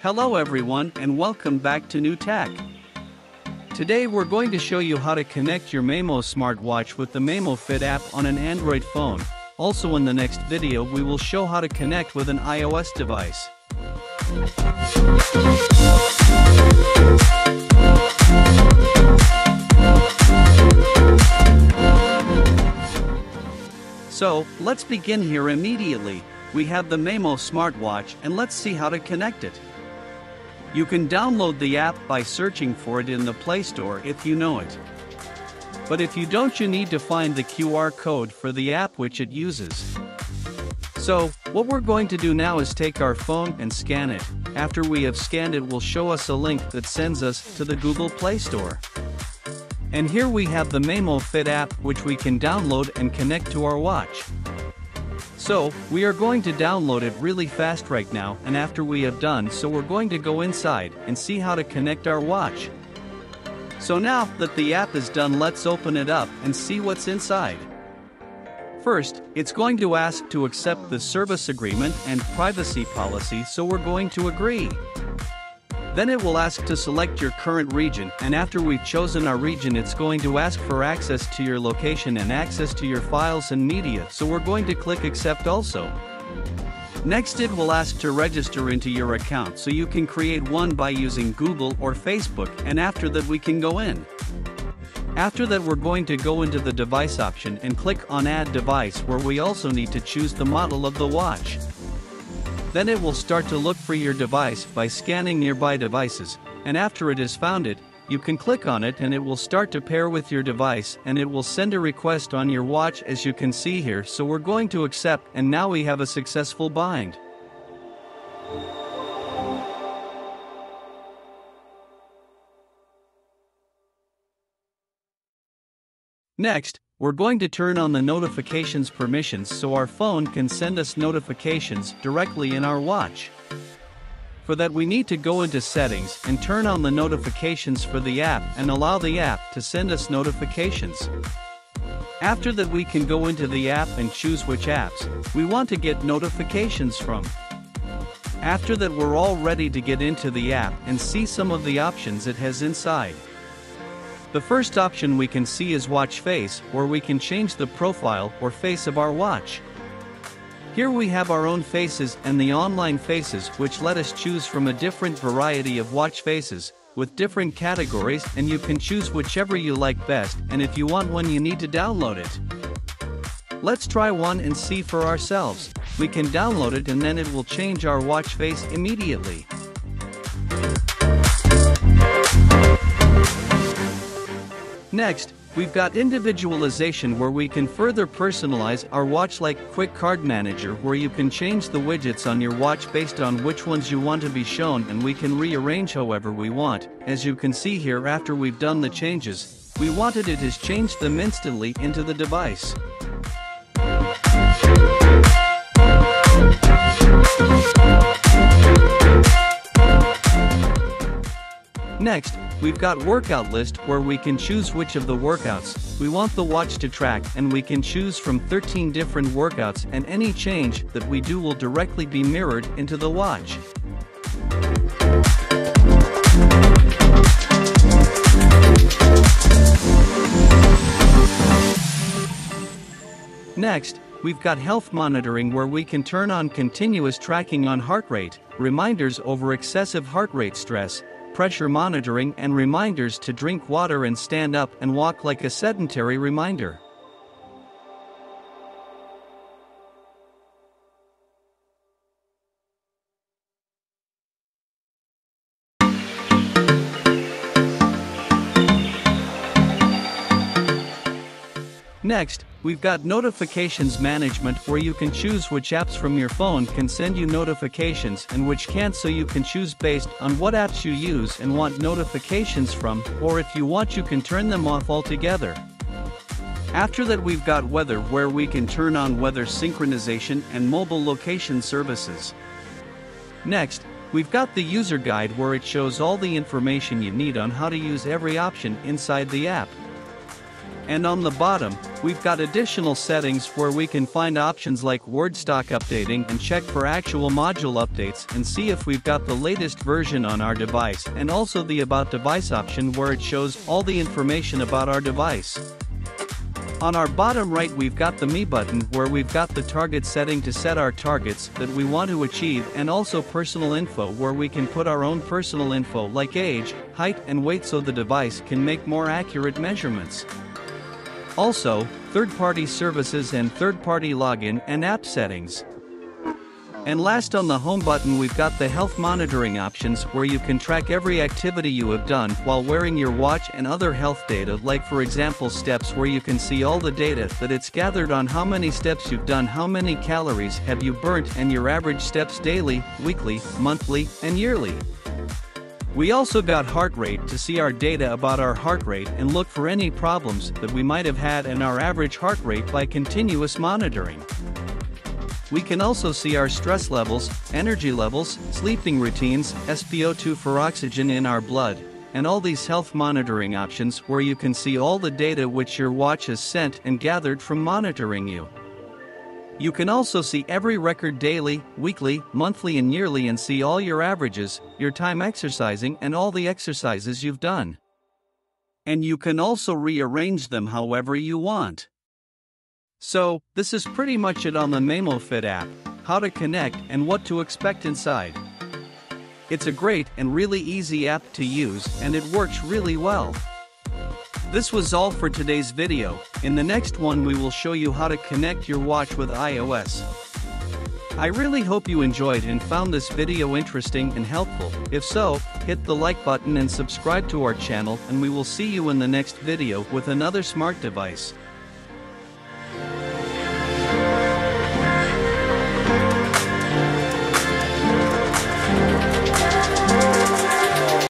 Hello everyone and welcome back to New Tech. Today we're going to show you how to connect your Maimo smartwatch with the Maimo Fit app on an Android phone. Also in the next video we will show how to connect with an iOS device. So, let's begin here immediately. We have the Maimo smartwatch and let's see how to connect it. You can download the app by searching for it in the Play Store if you know it. But if you don't you need to find the QR code for the app which it uses. So, what we're going to do now is take our phone and scan it. After we have scanned it will show us a link that sends us to the Google Play Store. And here we have the Maimo Fit app which we can download and connect to our watch. So, we are going to download it really fast right now and after we have done so we're going to go inside and see how to connect our watch. So now that the app is done let's open it up and see what's inside. First, it's going to ask to accept the service agreement and privacy policy so we're going to agree. Then it will ask to select your current region and after we've chosen our region it's going to ask for access to your location and access to your files and media so we're going to click accept also. Next it will ask to register into your account so you can create one by using Google or Facebook and after that we can go in. After that we're going to go into the device option and click on add device where we also need to choose the model of the watch. Then it will start to look for your device by scanning nearby devices, and after it has found it, you can click on it and it will start to pair with your device and it will send a request on your watch as you can see here so we're going to accept and now we have a successful bind. Next, we're going to turn on the notifications permissions so our phone can send us notifications directly in our watch. For that we need to go into settings and turn on the notifications for the app and allow the app to send us notifications. After that we can go into the app and choose which apps we want to get notifications from. After that we're all ready to get into the app and see some of the options it has inside. The first option we can see is Watch Face, where we can change the profile or face of our watch. Here we have our own faces and the online faces which let us choose from a different variety of watch faces, with different categories and you can choose whichever you like best and if you want one you need to download it. Let's try one and see for ourselves, we can download it and then it will change our watch face immediately. Next, we've got individualization where we can further personalize our watch like Quick Card Manager where you can change the widgets on your watch based on which ones you want to be shown and we can rearrange however we want. As you can see here after we've done the changes, we wanted it has changed them instantly into the device. Next, we've got workout list where we can choose which of the workouts we want the watch to track and we can choose from 13 different workouts and any change that we do will directly be mirrored into the watch. Next, we've got health monitoring where we can turn on continuous tracking on heart rate, reminders over excessive heart rate stress, pressure monitoring and reminders to drink water and stand up and walk like a sedentary reminder. Next, we've got notifications management where you can choose which apps from your phone can send you notifications and which can't so you can choose based on what apps you use and want notifications from or if you want you can turn them off altogether. After that we've got weather where we can turn on weather synchronization and mobile location services. Next, we've got the user guide where it shows all the information you need on how to use every option inside the app. And on the bottom, we've got additional settings where we can find options like word stock updating and check for actual module updates and see if we've got the latest version on our device and also the about device option where it shows all the information about our device. On our bottom right we've got the Me button where we've got the target setting to set our targets that we want to achieve and also personal info where we can put our own personal info like age, height and weight so the device can make more accurate measurements. Also, third-party services and third-party login and app settings. And last on the home button we've got the health monitoring options where you can track every activity you have done while wearing your watch and other health data like for example steps where you can see all the data that it's gathered on how many steps you've done how many calories have you burnt and your average steps daily, weekly, monthly, and yearly. We also got heart rate to see our data about our heart rate and look for any problems that we might have had in our average heart rate by continuous monitoring. We can also see our stress levels, energy levels, sleeping routines, SpO2 for oxygen in our blood, and all these health monitoring options where you can see all the data which your watch has sent and gathered from monitoring you. You can also see every record daily, weekly, monthly, and yearly and see all your averages, your time exercising, and all the exercises you've done. And you can also rearrange them however you want. So, this is pretty much it on the Maimo Fit app how to connect and what to expect inside. It's a great and really easy app to use, and it works really well. This was all for today's video, in the next one we will show you how to connect your watch with iOS. I really hope you enjoyed and found this video interesting and helpful, if so, hit the like button and subscribe to our channel and we will see you in the next video with another smart device.